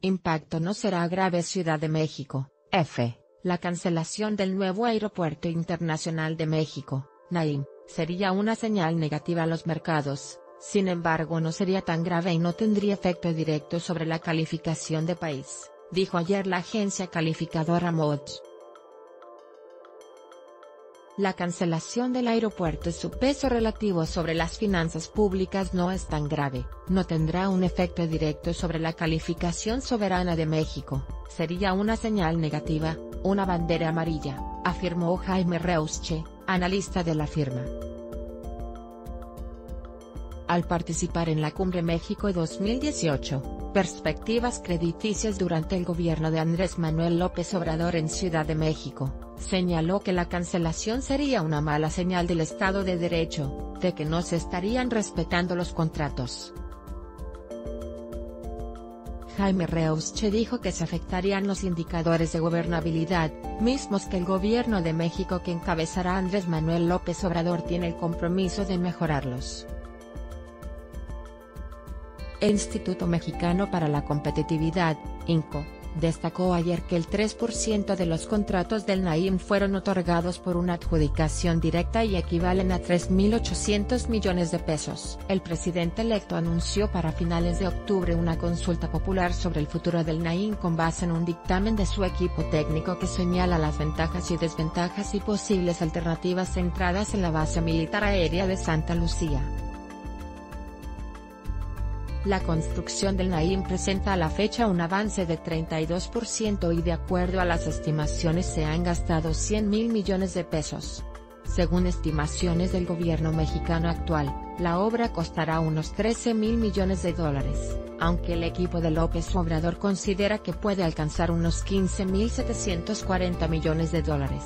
Impacto no será grave Ciudad de México, F. La cancelación del nuevo Aeropuerto Internacional de México, Naim, sería una señal negativa a los mercados, sin embargo no sería tan grave y no tendría efecto directo sobre la calificación de país, dijo ayer la agencia calificadora Moody's. La cancelación del aeropuerto y su peso relativo sobre las finanzas públicas no es tan grave, no tendrá un efecto directo sobre la calificación soberana de México, sería una señal negativa, una bandera amarilla, afirmó Jaime Reusche, analista de la firma. Al participar en la Cumbre México 2018, Perspectivas Crediticias durante el gobierno de Andrés Manuel López Obrador en Ciudad de México, señaló que la cancelación sería una mala señal del Estado de Derecho, de que no se estarían respetando los contratos. Jaime Reusche dijo que se afectarían los indicadores de gobernabilidad, mismos que el gobierno de México que encabezará Andrés Manuel López Obrador tiene el compromiso de mejorarlos. Instituto Mexicano para la Competitividad, INCO, destacó ayer que el 3% de los contratos del Naim fueron otorgados por una adjudicación directa y equivalen a 3.800 millones de pesos. El presidente electo anunció para finales de octubre una consulta popular sobre el futuro del Naim con base en un dictamen de su equipo técnico que señala las ventajas y desventajas y posibles alternativas centradas en la base militar aérea de Santa Lucía. La construcción del Naim presenta a la fecha un avance de 32% y de acuerdo a las estimaciones se han gastado 100 mil millones de pesos. Según estimaciones del gobierno mexicano actual, la obra costará unos 13 mil millones de dólares, aunque el equipo de López Obrador considera que puede alcanzar unos 15 mil 740 millones de dólares.